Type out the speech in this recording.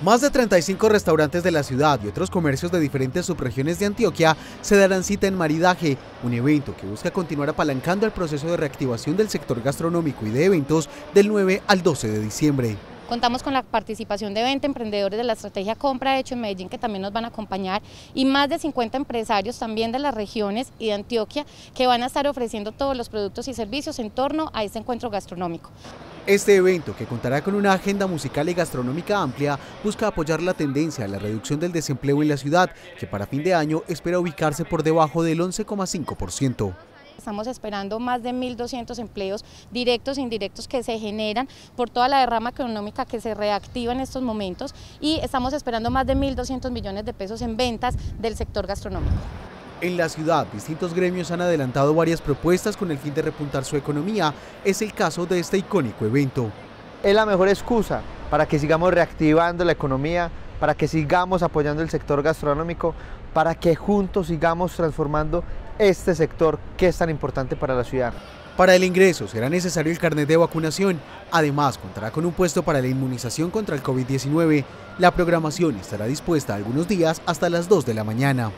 Más de 35 restaurantes de la ciudad y otros comercios de diferentes subregiones de Antioquia se darán cita en Maridaje, un evento que busca continuar apalancando el proceso de reactivación del sector gastronómico y de eventos del 9 al 12 de diciembre. Contamos con la participación de 20 emprendedores de la estrategia Compra Hecho en Medellín que también nos van a acompañar y más de 50 empresarios también de las regiones y de Antioquia que van a estar ofreciendo todos los productos y servicios en torno a este encuentro gastronómico. Este evento, que contará con una agenda musical y gastronómica amplia, busca apoyar la tendencia a la reducción del desempleo en la ciudad, que para fin de año espera ubicarse por debajo del 11,5%. Estamos esperando más de 1.200 empleos directos e indirectos que se generan por toda la derrama económica que se reactiva en estos momentos y estamos esperando más de 1.200 millones de pesos en ventas del sector gastronómico. En la ciudad, distintos gremios han adelantado varias propuestas con el fin de repuntar su economía. Es el caso de este icónico evento. Es la mejor excusa para que sigamos reactivando la economía, para que sigamos apoyando el sector gastronómico, para que juntos sigamos transformando este sector que es tan importante para la ciudad. Para el ingreso será necesario el carnet de vacunación. Además, contará con un puesto para la inmunización contra el COVID-19. La programación estará dispuesta algunos días hasta las 2 de la mañana.